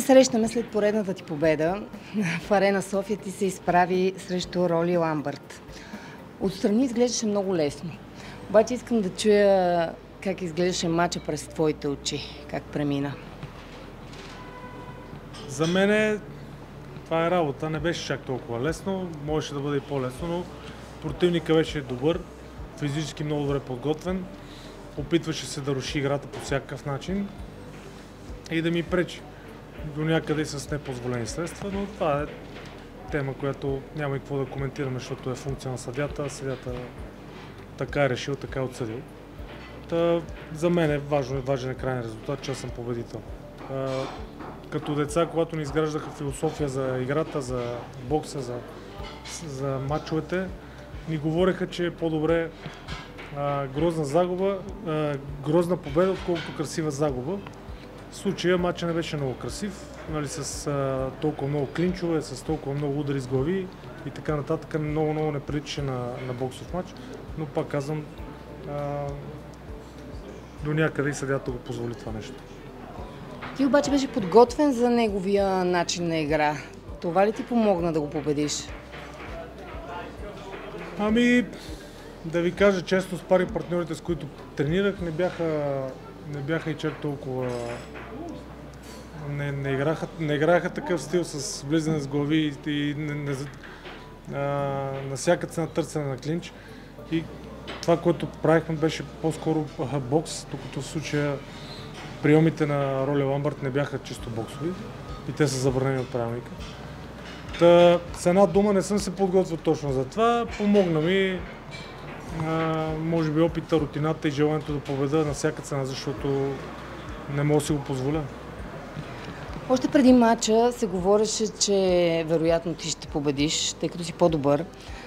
се срещнаме след поредната ти победа. В Арена София ти се изправи срещу Роли Ламбърт. Отстрани изглеждаше много лесно. Обаче искам да чуя как изглеждаше матча през твоите очи, как премина. За мен това е работа. Не беше чак толкова лесно. Можеше да бъде и по-лесно, но противника беше добър, физически много добре подготвен. Опитваше се да руши играта по всякакъв начин и да ми пречи. До някъде с непозволени средства, но това е тема, която няма и какво да коментираме, защото е функция на съдята. Съдята така е решил, така е отсъдил. Та, за мен е важно, важен е крайен резултат, че аз съм победител. А, като деца, когато ни изграждаха философия за играта, за бокса, за, за матчовете, ни говореха, че е по-добре а, грозна загуба, а, грозна победа, отколкото красива загуба. В случая матча не беше много красив, нали, с а, толкова много клинчове, с толкова много удари с глави и така нататък. Много, много не приличаше на, на боксов матч, но пак казвам, а, до някъде и съдята го позволи това нещо. Ти обаче беше подготвен за неговия начин на игра. Това ли ти помогна да го победиш? Ами, да ви кажа честно, с пари партньорите, с които тренирах, не бяха, не бяха и чак толкова... Не, не, играха, не играха такъв стил с влизане с глави и, и не, не, а, на всяка цена търсене на клинч. И това, което правихме, беше по-скоро бокс, докато в случая приемите на Роли Ламбърт не бяха чисто боксови и те са забранени от правилника. Та, с една дума не съм се подготвил точно за това. Помогна ми, а, може би опита, рутината и желанието да победа на всяка цена, защото не мога да си го позволя. Още преди матча се говореше, че вероятно ти ще победиш, тъй като си по-добър.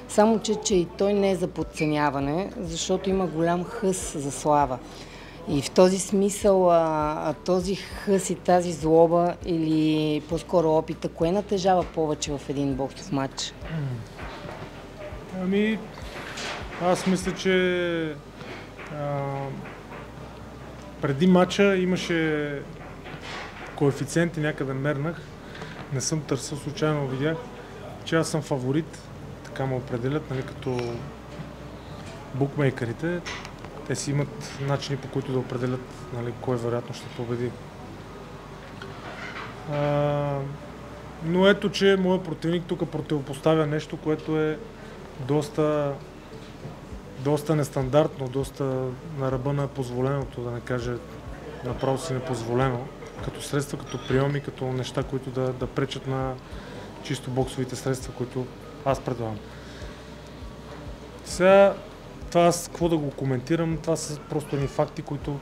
Само, че, че и той не е за подценяване, защото има голям хъс за слава. И в този смисъл, а, този хъс и тази злоба или по-скоро опита, кое натежава повече в един боксов матч? Ами, аз мисля, че а, преди матча имаше коефициенти, някъде мернах. Не съм търсил, случайно видях, че аз съм фаворит. Така ме определят, нали, като букмейкерите те си имат начини по които да определят нали, кой вероятно ще победи. А, но ето, че моят противник тук противопоставя нещо, което е доста, доста нестандартно, доста на ръба на позволеното, да не кажа направо си непозволено, като средства, като приеми, като неща, които да, да пречат на чисто боксовите средства, които аз предлагам. Сега това аз какво да го коментирам, това са просто ни факти, които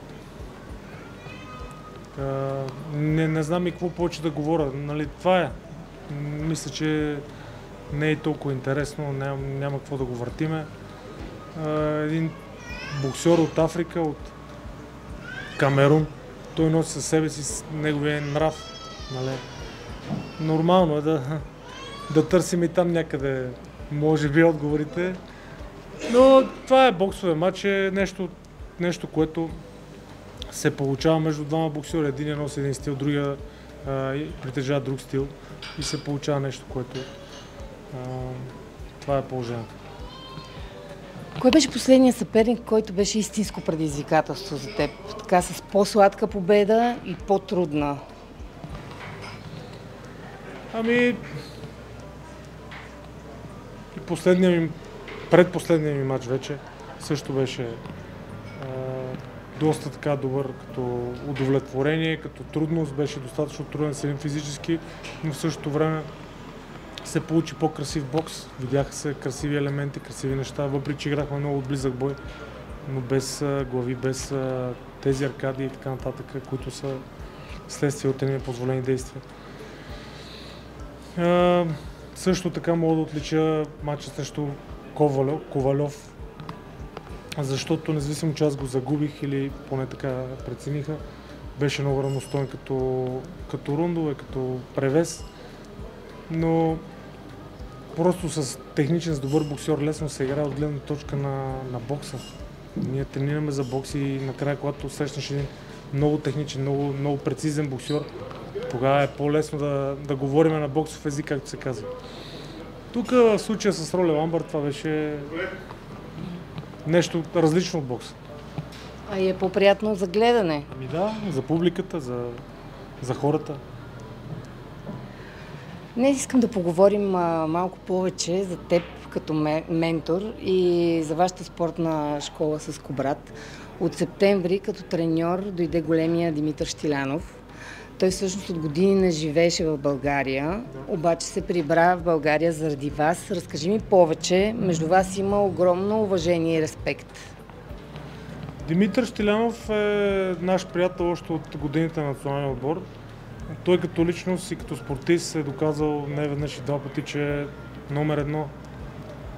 а, не, не знам и какво повече да говоря. Нали, това е. Мисля, че не е толкова интересно, няма, няма какво да го въртиме. А, един боксер от Африка, от Камерун, той носи със себе си неговия нрав. Нали. Нормално е да, да търсим и там някъде, може би, отговорите. Но това е боксове матч, е нещо, нещо, което се получава между двама боксери. Един носи един стил, другия а, притежава друг стил и се получава нещо, което а, това е положението. Кой беше последният съперник, който беше истинско предизвикателство за теб? Така с по-сладка победа и по-трудна? Ами, и последният ми предпоследния ми матч вече също беше доста така добър като удовлетворение, като трудност, беше достатъчно труден силен физически, но в същото време се получи по-красив бокс. Видяха се красиви елементи, красиви неща, въпреки че играхме много близък бой, но без глави, без тези аркади и така нататък, които са следствие от тези непозволени действия. Също така мога да отлича матча срещу Ковалев, Ковалев, защото независимо, че аз го загубих или поне така прецениха, беше много равностоен като, като рундове, като превес, но просто с техничен, с добър боксер лесно се играе от гледна точка на, на бокса. Ние тренираме за бокс и накрая, когато срещнеш един много техничен, много, много прецизен боксер, Тогава е по-лесно да, да говорим на боксов език, както се казва. Тук в случая с Роля Ламбър това беше нещо различно от бокса. А и е по-приятно за гледане. Ами да, за публиката, за, за хората. Днес искам да поговорим а, малко повече за теб като ме, ментор и за вашата спортна школа с Кобрат. От септември като треньор дойде големия Димитър Штилянов. Той всъщност от години не живееше в България, обаче се прибра в България заради вас. Разкажи ми повече. Между вас има огромно уважение и респект. Димитър Штилянов е наш приятел още от годините на националния отбор. Той като личност и като спортист се е доказал не веднъж и два пъти, че е номер едно.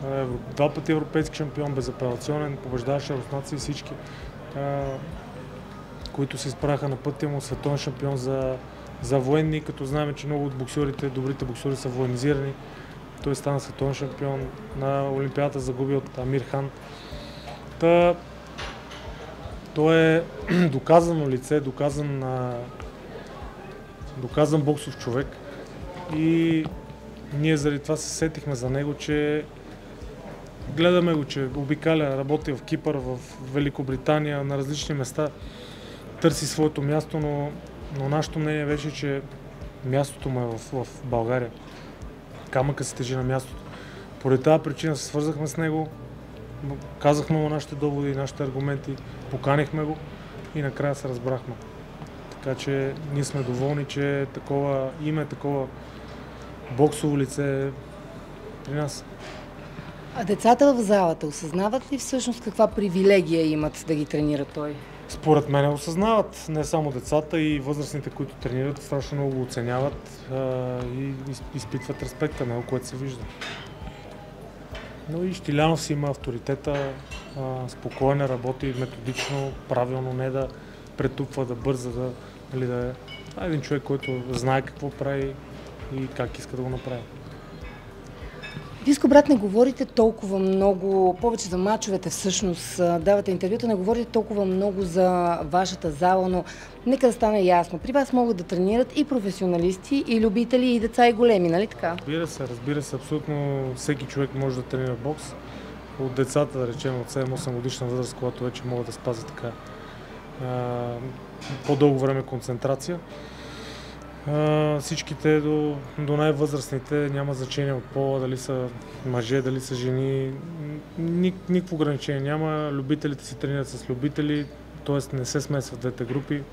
Е, два пъти европейски шампион, безапелационен, побеждаваше руснаци и всички, които се изправяха на пътя му, световен шампион за, за военни, като знаем, че много от боксерите, добрите боксери са военизирани. Той стана световен шампион на Олимпиадата, загуби от Амир Хан. Та, той е доказано лице, доказан, доказан боксов човек и ние заради това се сетихме за него, че гледаме го, че обикаля, работи в Кипър, в Великобритания, на различни места, търси своето място, но, но нашето мнение беше, че мястото му е в, в България. Камъка се тежи на мястото. Поради тази причина се свързахме с него, казахме му нашите доводи, нашите аргументи, поканихме го и накрая се разбрахме. Така че ние сме доволни, че такова име, такова боксово лице при нас. А децата в залата осъзнават ли всъщност каква привилегия имат да ги тренира той? Според мен осъзнават. Не само децата и възрастните, които тренират, страшно много го оценяват а, и изпитват респекта него, което се вижда. Но и Штилянов си има авторитета, а, спокойно работи методично, правилно, не да претупва, да бърза, да, нали, да е един човек, който знае какво прави и как иска да го направи. Виско брат, не говорите толкова много, повече за мачовете всъщност, давате интервюта, не говорите толкова много за вашата зала, но нека да стане ясно. При вас могат да тренират и професионалисти, и любители, и деца, и големи, нали така? Разбира се, разбира се, абсолютно всеки човек може да тренира бокс. От децата, да речем, от 7-8 годишна възраст, когато вече могат да спазят така по-дълго време концентрация всичките до, до най-възрастните няма значение от пола, дали са мъже, дали са жени. Ник, никакво ограничение няма. Любителите си тренират с любители, т.е. не се смесват двете групи,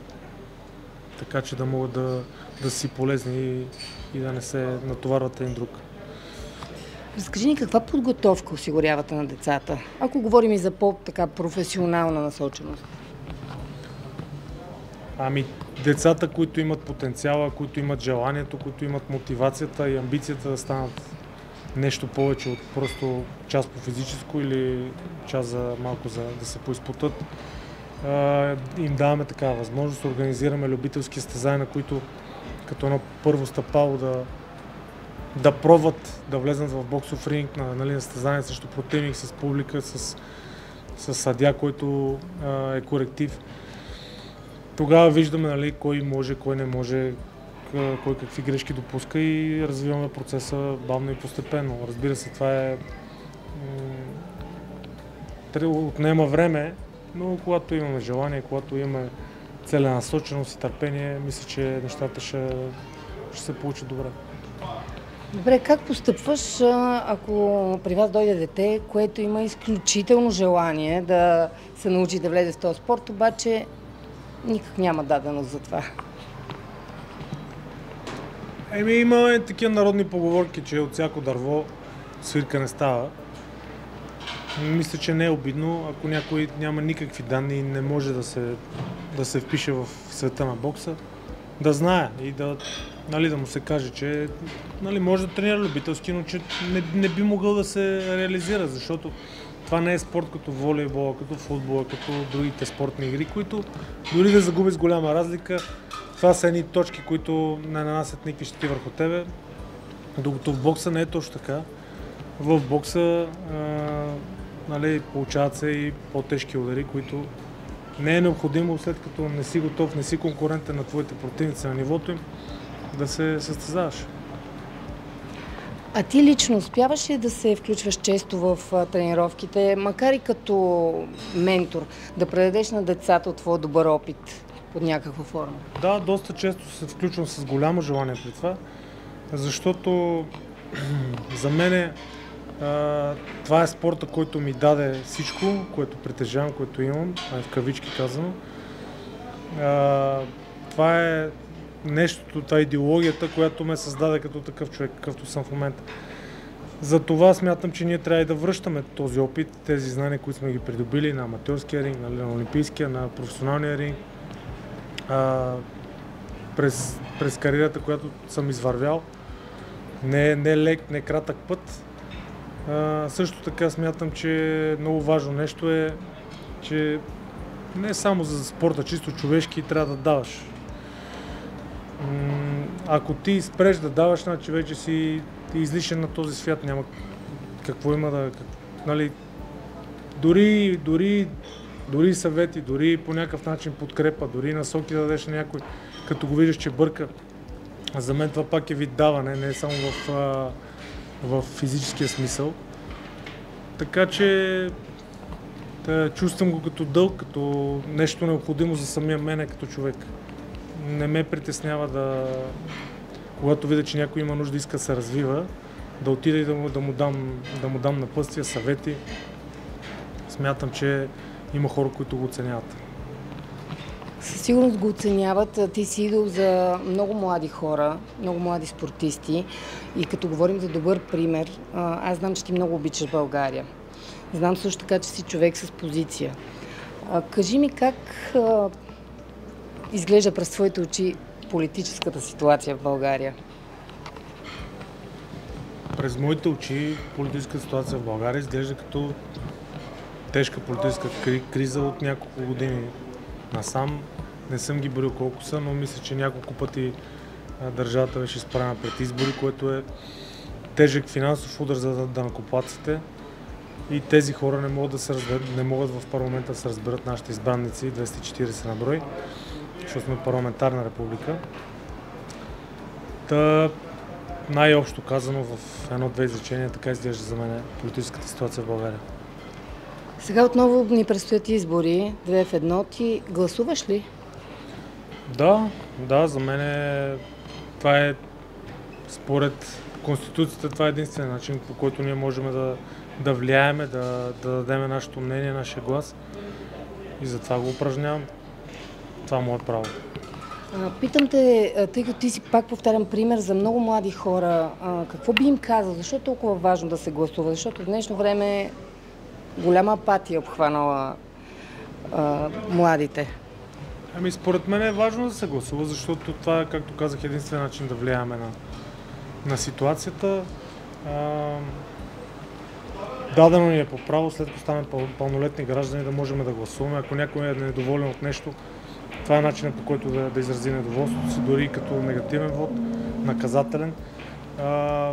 така че да могат да, да си полезни и, и да не се натоварват един друг. Разкажи ни каква подготовка осигурявате на децата, ако говорим и за по-така професионална насоченост? Ами, децата, които имат потенциала, които имат желанието, които имат мотивацията и амбицията да станат нещо повече от просто част по физическо или част за малко за да се поизпутат, им даваме такава възможност. Организираме любителски стезания, на които като едно първо стъпало да, да пробват да влезнат в боксов ринг на, нали, на състезание срещу противник, с публика, с, с съдя, който а, е коректив тогава виждаме нали, кой може, кой не може, кой какви грешки допуска и развиваме процеса бавно и постепенно. Разбира се, това е отнема време, но когато имаме желание, когато имаме целенасоченост и търпение, мисля, че нещата ще, ще се получат добре. Добре, как постъпваш, ако при вас дойде дете, което има изключително желание да се научи да влезе в този спорт, обаче никак няма даденост за това. Еми, има такива народни поговорки, че от всяко дърво свирка не става. Мисля, че не е обидно, ако някой няма никакви данни и не може да се, да се впише в света на бокса, да знае и да, нали, да му се каже, че нали, може да тренира любителски, но че не, не би могъл да се реализира, защото това не е спорт като волейбола, като футбола, като другите спортни игри, които дори да загубиш голяма разлика, това са едни точки, които не нанасят никакви щети върху тебе. Докато в бокса не е точно така. В бокса а, нали, получават се и по-тежки удари, които не е необходимо, след като не си готов, не си конкурентен на твоите противници на нивото им, да се състезаваш. А ти лично успяваш ли да се включваш често в тренировките, макар и като ментор, да предадеш на децата от твоя добър опит под някаква форма? Да, доста често се включвам с голямо желание при това, защото за мен това е спорта, който ми даде всичко, което притежавам, което имам, в кавички казано. Това е нещото, е идеологията, която ме създаде като такъв човек, какъвто съм в момента. За това смятам, че ние трябва и да връщаме този опит, тези знания, които сме ги придобили на аматьорския ринг, на, на олимпийския, на професионалния ринг, а, през, през кариерата, която съм извървял. Не, не лек, не кратък път. А, също така смятам, че много важно нещо е, че не само за спорта, чисто човешки, трябва да даваш. Ако ти спреш да даваш, значи вече си излишен на този свят, няма какво има да... Нали, дори, дори, дори съвети, дори по някакъв начин подкрепа, дори насоки да дадеш на някой, като го виждаш, че бърка. За мен това пак е вид даване, не само в, в физическия смисъл. Така че да, чувствам го като дълг, като нещо необходимо за самия мене като човек. Не ме притеснява да, когато видя, че някой има нужда, иска да се развива, да отида и да му, да му, дам, да му дам напътствия, съвети. Смятам, че има хора, които го оценяват. Със сигурност го оценяват. Ти си идол за много млади хора, много млади спортисти. И като говорим за добър пример, аз знам, че ти много обичаш България. Знам също така, че си човек с позиция. Кажи ми как изглежда през твоите очи политическата ситуация в България? През моите очи политическата ситуация в България изглежда като тежка политическа криза от няколко години насам. Не съм ги броил колко са, но мисля, че няколко пъти държавата беше изправена пред избори, което е тежък финансов удар за данакоплаците. И тези хора не могат, да се разберат, не могат в парламента да се разберат нашите избранници, 240 на брой, защото сме парламентарна република. Та, най-общо казано в едно-две изречения, така изглежда за мен политическата ситуация в България. Сега отново ни предстоят избори, две в едно. Ти гласуваш ли? Да, да, за мен е, това е според Конституцията, това е единствен начин, по който ние можем да, да влияеме, да, да дадем нашето мнение, нашия глас. И затова го упражнявам. Това е мое право. питам те, тъй като ти си пак повтарям пример за много млади хора, какво би им казал? Защо е толкова важно да се гласува? Защото в днешно време голяма апатия обхванала а, младите. Ами според мен е важно да се гласува, защото това е, както казах, единствен начин да влияеме на, на ситуацията. А, Дадено ни е по право, след като станем пълнолетни граждани, да можем да гласуваме. Ако някой е недоволен от нещо, това е начинът по който да, да изрази недоволството си, дори като негативен вод, наказателен. А,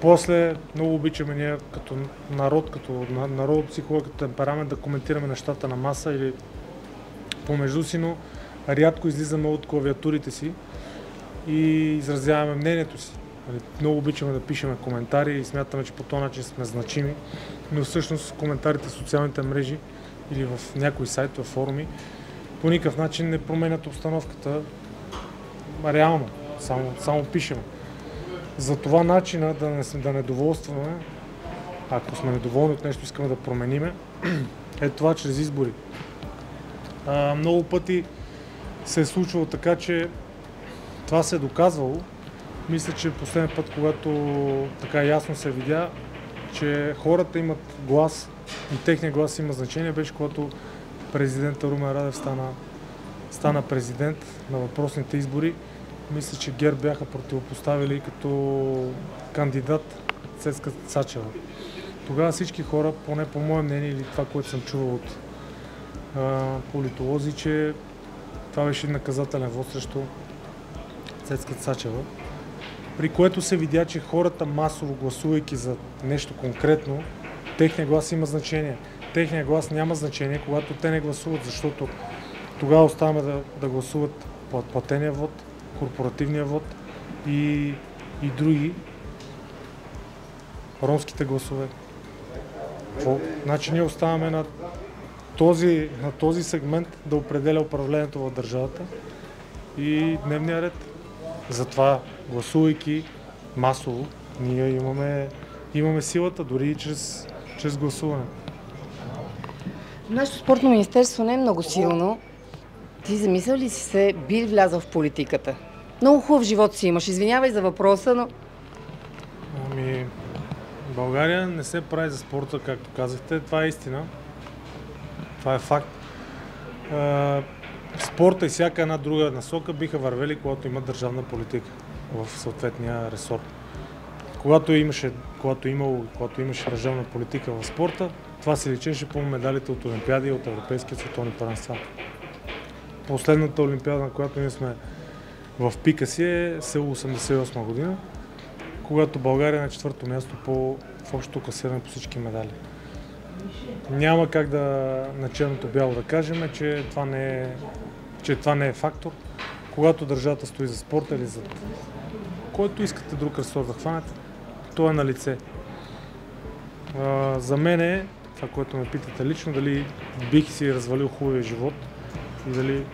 после много обичаме ние като народ, като народ, психолог, като темперамент да коментираме нещата на маса или помежду си, но рядко излизаме от клавиатурите си и изразяваме мнението си. Нали, много обичаме да пишеме коментари и смятаме, че по този начин сме значими, но всъщност коментарите в социалните мрежи или в някои сайтове, форуми, по никакъв начин не променят обстановката реално, само, само пишем. За това начина да не, да недоволстваме, ако сме недоволни от нещо, искаме да промениме, е това чрез избори. А, много пъти се е случвало така, че това се е доказвало, мисля, че последния път, когато така ясно се видя, че хората имат глас и техния глас има значение, беше когато президента Румен Радев стана, стана президент на въпросните избори. Мисля, че ГЕРБ бяха противопоставили като кандидат Цецка Цачева. Тогава всички хора, поне по мое мнение или това, което съм чувал от а, политолози, че това беше наказателен вод срещу Цецка Цачева при което се видя, че хората масово гласувайки за нещо конкретно, техния глас има значение. Техния глас няма значение, когато те не гласуват, защото тогава оставаме да, да гласуват платения вод, корпоративния вод и, и други. Ромските гласове. Какво? Значи ние оставаме на този, на този сегмент да определя управлението в държавата и дневния ред. Затова, гласувайки масово, ние имаме, имаме силата, дори и чрез, чрез гласуване. Нашето спортно министерство не е много силно. Ти замислял ли си се, би ли влязъл в политиката? Много хубав живот си имаш. Извинявай за въпроса, но... Ами, България не се прави за спорта, както казахте. Това е истина. Това е факт. Спорта и всяка една друга насока биха вървели, когато има държавна политика в съответния ресор. Когато имаше, когато имало, когато имаше държавна политика в спорта, това се личеше по медалите от Олимпиади и от Европейския световни първенства. Последната Олимпиада, на която ние сме в пика си е село 88 година, когато България е на четвърто място по в общото класиране по всички медали. Няма как да на черното бяло да кажем, че това не е, че това не е фактор. Когато държавата стои за спорта или за който искате друг ресор да хванете, то е на лице. За мен е, това, което ме питате лично, дали бих си развалил хубавия живот и дали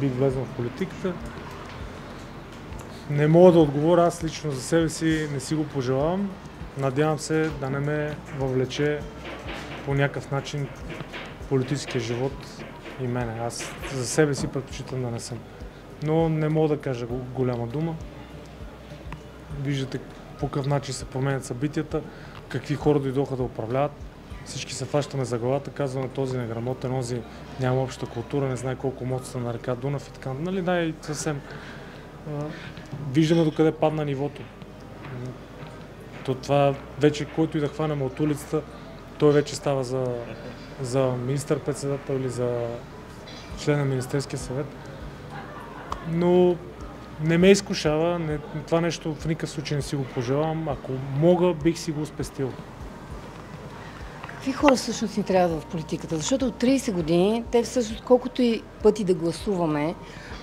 бих влезнал в политиката, не мога да отговоря аз лично за себе си, не си го пожелавам. Надявам се да не ме въвлече по някакъв начин политическия живот и мене. Аз за себе си предпочитам да не съм. Но не мога да кажа голяма дума. Виждате по какъв начин се променят събитията, какви хора дойдоха да управляват. Всички се фащаме за главата, казваме този неграмотен, този няма обща култура, не знае колко моцата на река Дунав и така. Нали, да, и съвсем виждаме докъде падна нивото. То това вече, който и да хванем от улицата, той вече става за, за министър-председател или за член на Министерския съвет. Но не ме изкушава, не, това нещо в никакъв случай не си го пожелавам. Ако мога, бих си го спестил. Какви хора всъщност ни трябва в политиката? Защото от 30 години те всъщност колкото и пъти да гласуваме,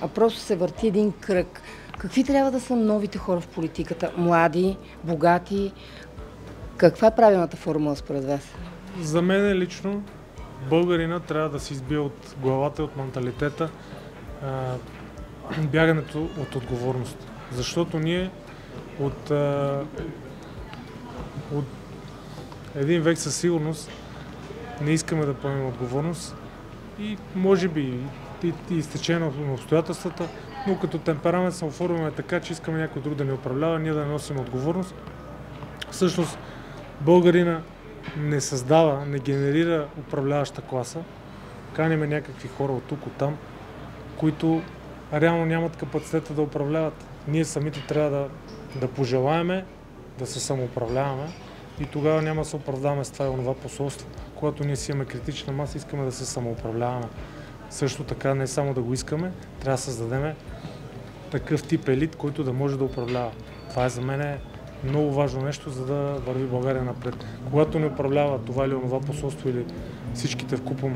а просто се върти един кръг. Какви трябва да са новите хора в политиката? Млади, богати? Каква е правилната формула според вас? За мен лично българина трябва да се избие от главата, от менталитета, бягането от отговорност. Защото ние от, от един век със сигурност не искаме да поемем отговорност и може би и, и изтечение на обстоятелствата, но като темперамент се оформяме така, че искаме някой друг да ни управлява, ние да не носим отговорност. Всъщност, българина не създава, не генерира управляваща класа. Каниме някакви хора от тук, от там, които реално нямат капацитета да управляват. Ние самите трябва да, да пожелаеме да се самоуправляваме и тогава няма да се оправдаваме с това и онова посолство. Когато ние си имаме критична маса, искаме да се самоуправляваме. Също така не само да го искаме, трябва да създадем такъв тип елит, който да може да управлява. Това е за мен много важно нещо, за да върви България напред. Когато не управлява това или онова посолство или всичките в купом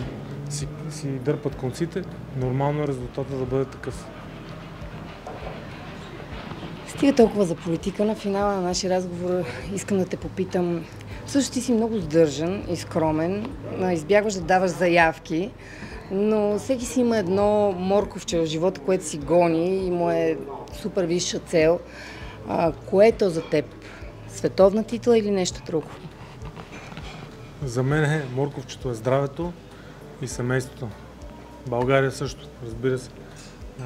си, си дърпат конците, нормално е резултата да бъде такъв. Стига толкова за политика. На финала на нашия разговор искам да те попитам. Също ти си много сдържан и скромен. Избягваш да даваш заявки но всеки си има едно морковче в живота, което си гони и му е супер висша цел. А, кое е то за теб? Световна титла или нещо друго? За мен е морковчето е здравето и семейството. България също, разбира се. А,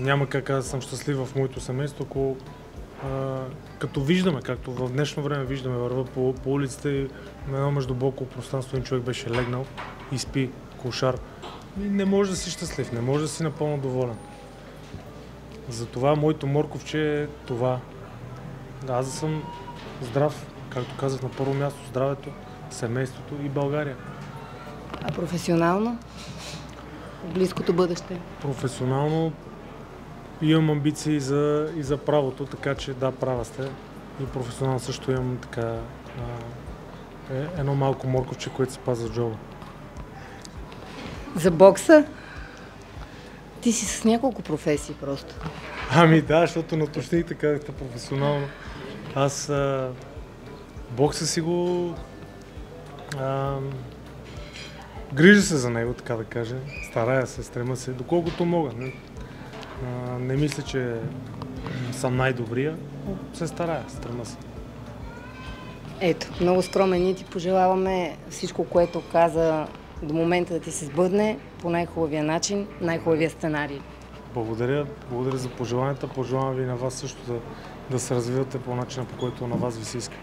няма как аз съм щастлив в моето семейство, ако а, като виждаме, както в днешно време виждаме, върва по, по улиците и на едно междублоково пространство един човек беше легнал и спи кошар не може да си щастлив, не може да си напълно доволен. Затова моето морковче е това. Аз да съм здрав, както казах на първо място, здравето, семейството и България. А професионално? В близкото бъдеще? Професионално имам амбиции за, и за правото, така че да, права сте. И професионално също имам така а, е, едно малко морковче, което се пазва джоба. За бокса? Ти си с няколко професии просто. Ами да, защото наточнихте казахте професионално. Аз а, бокса си го... А, грижа се за него, така да кажа. Старая се, стрема се, доколкото мога. Не, не мисля, че съм най-добрия, но се старая, стрема се. Ето, много скромен и ти пожелаваме всичко, което каза до момента да ти се сбъдне по най-хубавия начин, най-хубавия сценарий. Благодаря, благодаря за пожеланията. Пожелавам ви на вас също да, да се развивате по начина, по който на вас ви се иска.